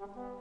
of boys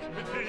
Thank you.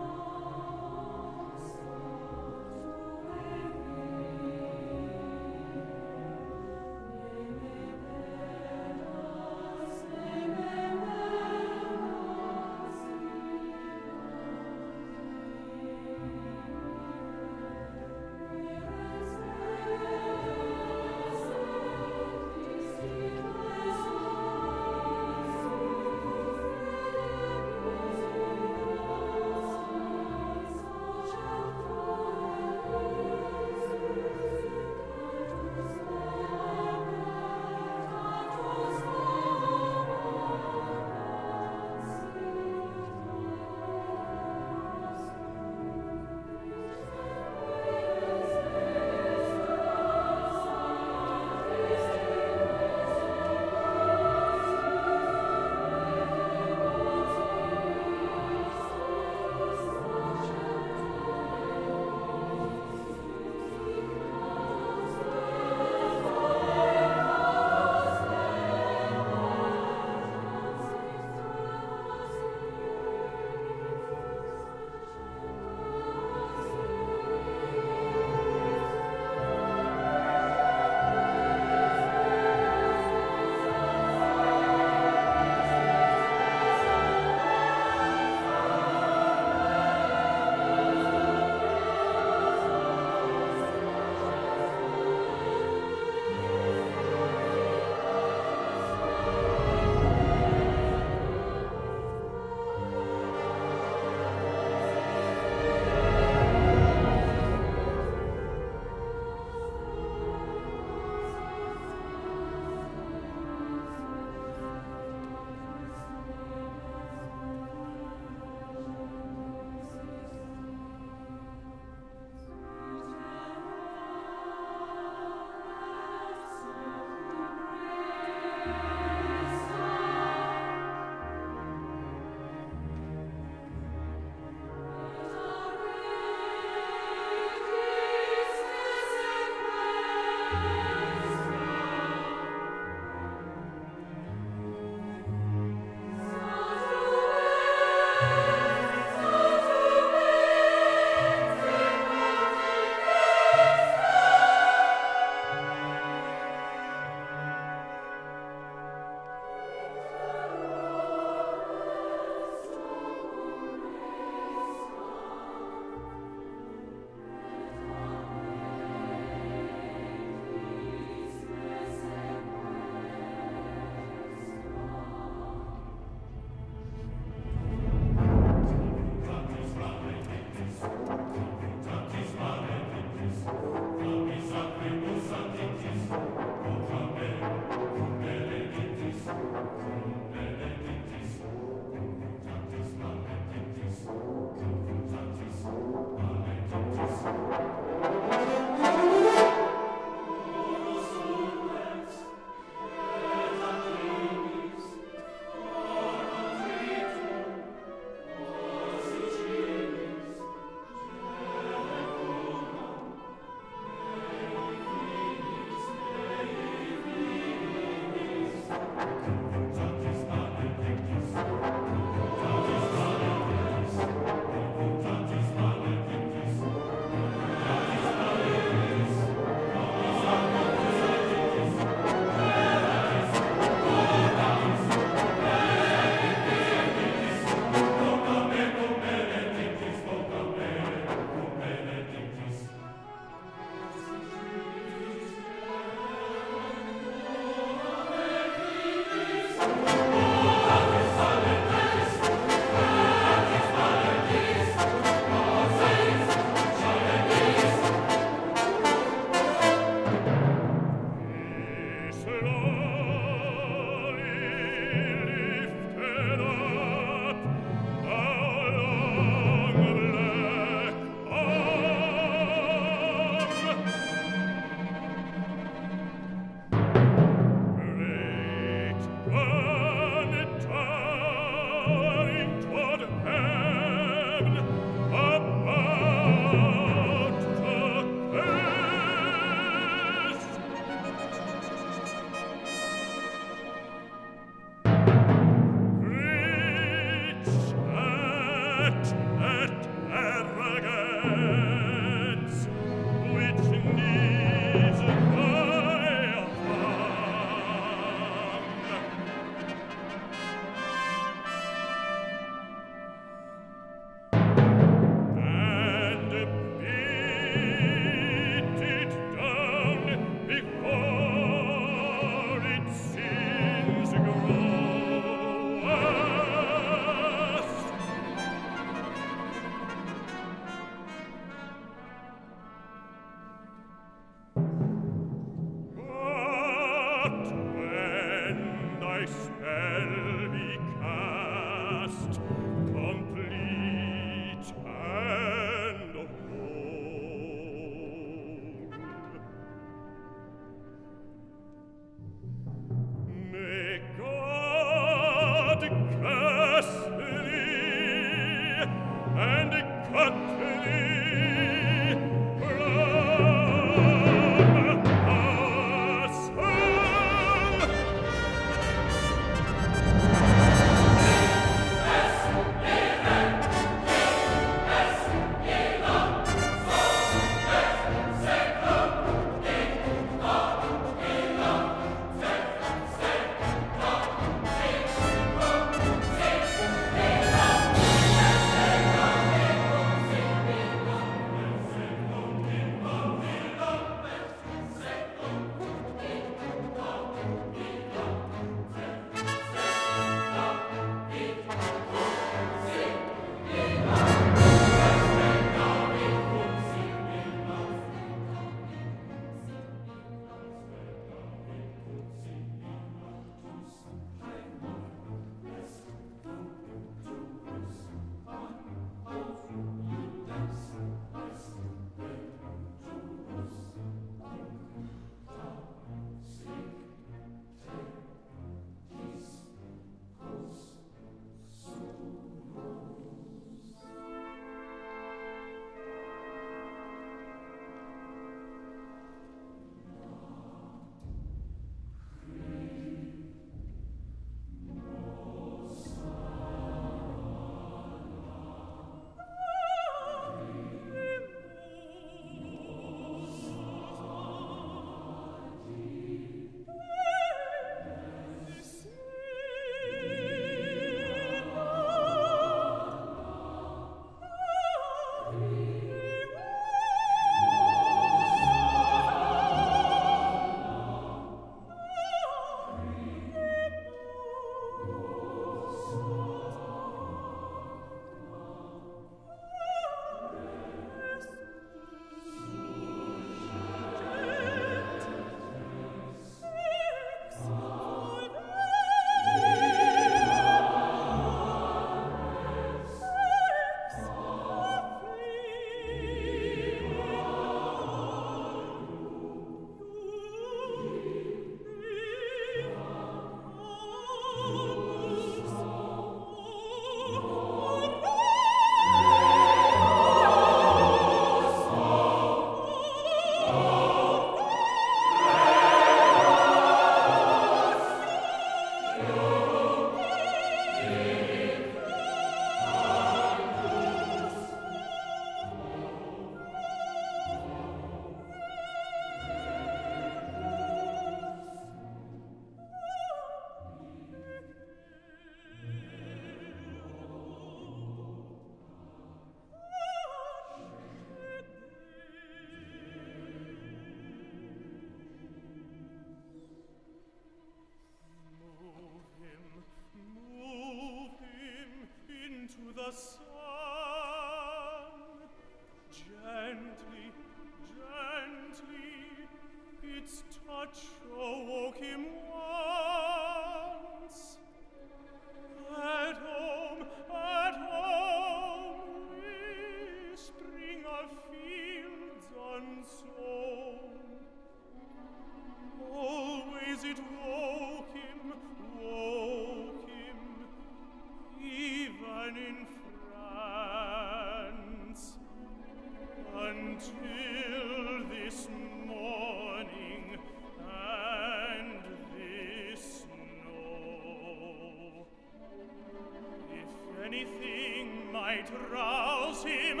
Might rouse him,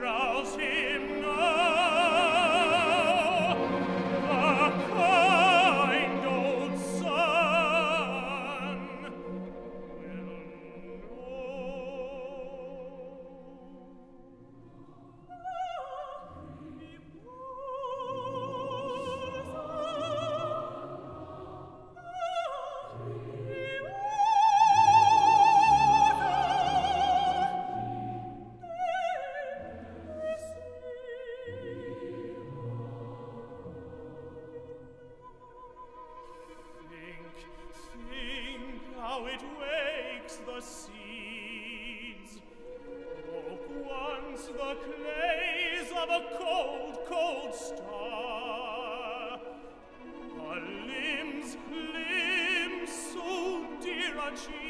rouse him now. the of a cold, cold star. Limbs, limbs so dear are.